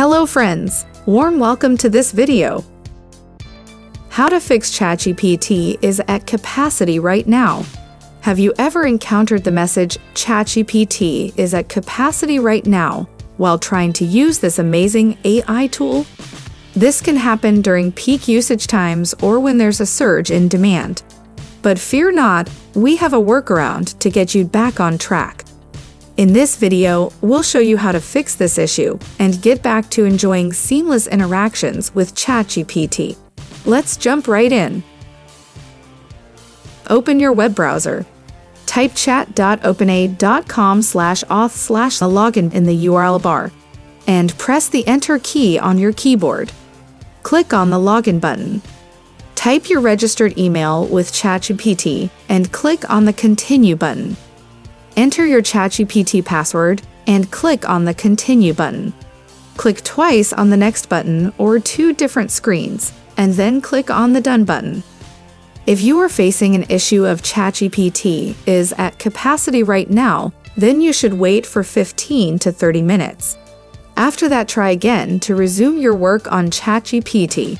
Hello friends, warm welcome to this video. How to fix ChatGPT is at capacity right now. Have you ever encountered the message ChatGPT is at capacity right now while trying to use this amazing AI tool? This can happen during peak usage times or when there's a surge in demand. But fear not, we have a workaround to get you back on track. In this video, we'll show you how to fix this issue and get back to enjoying seamless interactions with ChatGPT. Let's jump right in. Open your web browser. Type chat.openai.com slash auth slash the login in the URL bar and press the Enter key on your keyboard. Click on the Login button. Type your registered email with ChatGPT and click on the Continue button. Enter your ChatGPT password and click on the Continue button. Click twice on the next button or two different screens, and then click on the Done button. If you are facing an issue of ChatGPT is at capacity right now, then you should wait for 15 to 30 minutes. After that, try again to resume your work on ChatGPT.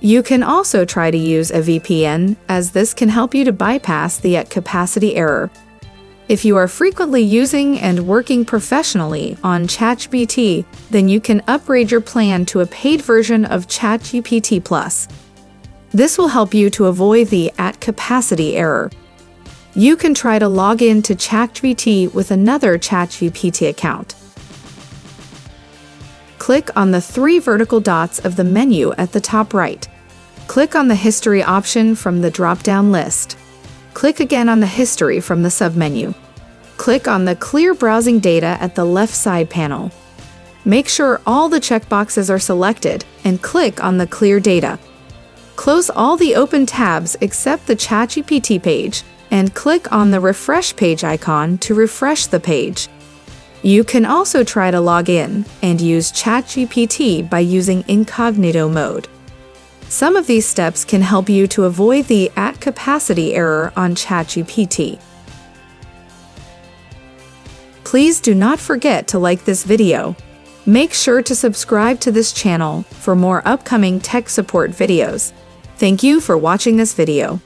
You can also try to use a VPN, as this can help you to bypass the at capacity error if you are frequently using and working professionally on ChatGPT, then you can upgrade your plan to a paid version of ChatGPT Plus. This will help you to avoid the at capacity error. You can try to log in to ChatGPT with another ChatGPT account. Click on the three vertical dots of the menu at the top right. Click on the History option from the drop-down list. Click again on the History from the submenu. Click on the Clear Browsing Data at the left side panel. Make sure all the checkboxes are selected and click on the Clear Data. Close all the open tabs except the ChatGPT page and click on the Refresh Page icon to refresh the page. You can also try to log in and use ChatGPT by using incognito mode. Some of these steps can help you to avoid the at capacity error on ChatGPT. Please do not forget to like this video. Make sure to subscribe to this channel for more upcoming tech support videos. Thank you for watching this video.